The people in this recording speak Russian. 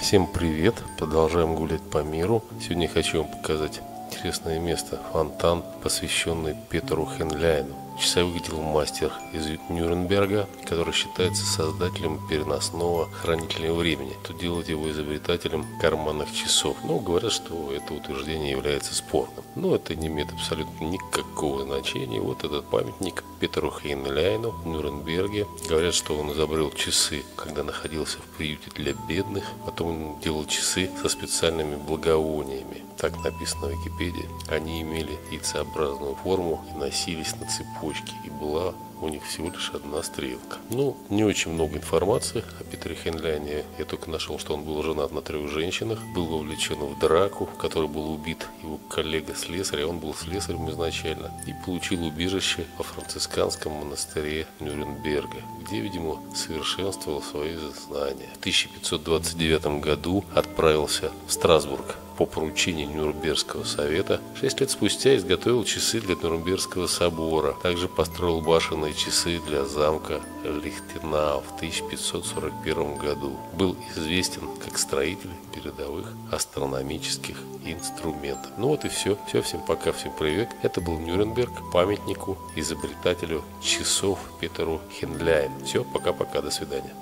Всем привет! Продолжаем гулять по миру. Сегодня хочу вам показать интересное место. Фонтан, посвященный Петру Хенляйну. Часы выглядел мастер из Нюрнберга, который считается создателем переносного хранителя времени. Тут делают его изобретателем карманных часов. Но говорят, что это утверждение является спорным. Но это не имеет абсолютно никакого значения. Вот этот памятник Петру Хейнляйну в Нюрнберге. Говорят, что он изобрел часы, когда находился в приюте для бедных. Потом он делал часы со специальными благовониями. Так написано в Википедии. Они имели яйцеобразную форму и носились на цепочке цепочки и была у них всего лишь одна стрелка. Ну, не очень много информации о Петре Хенляне. Я только нашел, что он был женат на трех женщинах, был вовлечен в драку, в которой был убит его коллега-слесарь, а он был слесарем изначально, и получил убежище во францисканском монастыре Нюрнберга, где, видимо, совершенствовал свои знания. В 1529 году отправился в Страсбург по поручению Нюрнбергского совета. Шесть лет спустя изготовил часы для Нюрнбергского собора. Также построил башенные часы для замка Лихтенау в 1541 году. Был известен как строитель передовых астрономических инструментов. Ну вот и все. Все, всем пока, всем привет. Это был Нюрнберг, памятнику изобретателю часов Петеру Хенляйну. Все, пока-пока, до свидания.